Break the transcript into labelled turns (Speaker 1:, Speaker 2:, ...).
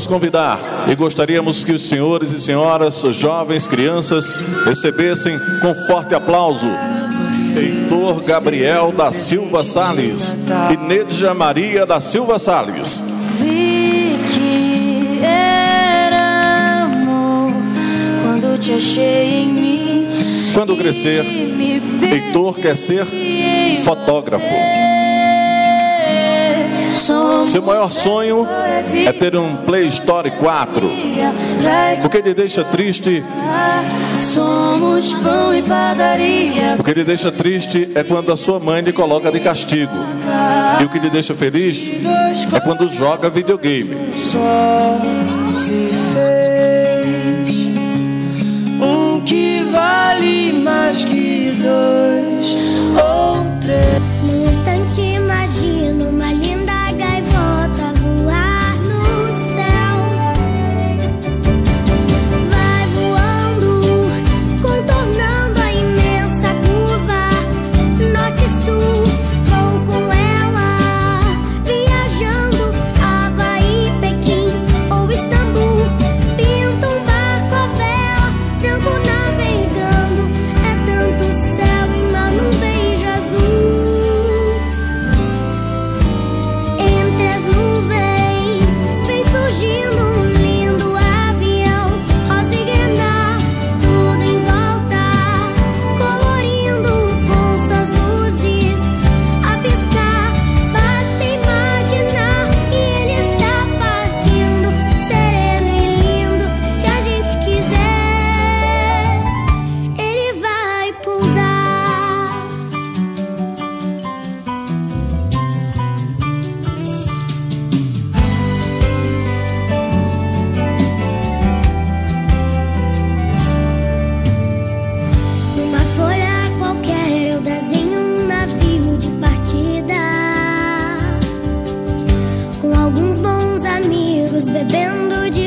Speaker 1: vamos convidar e gostaríamos que os senhores e senhoras, jovens, crianças, recebessem com forte aplauso Heitor Gabriel da Silva Sales e Nedja Maria da Silva Sales.
Speaker 2: Vi que era amor quando te achei em mim.
Speaker 1: Quando crescer, Heitor quer ser fotógrafo. Seu maior sonho é ter um Play Store 4. O que ele deixa triste,
Speaker 2: Somos pão e padaria.
Speaker 1: o que ele deixa triste é quando a sua mãe lhe coloca de castigo. E o que lhe deixa feliz é quando joga videogame.
Speaker 3: alguns bons amigos bebendo de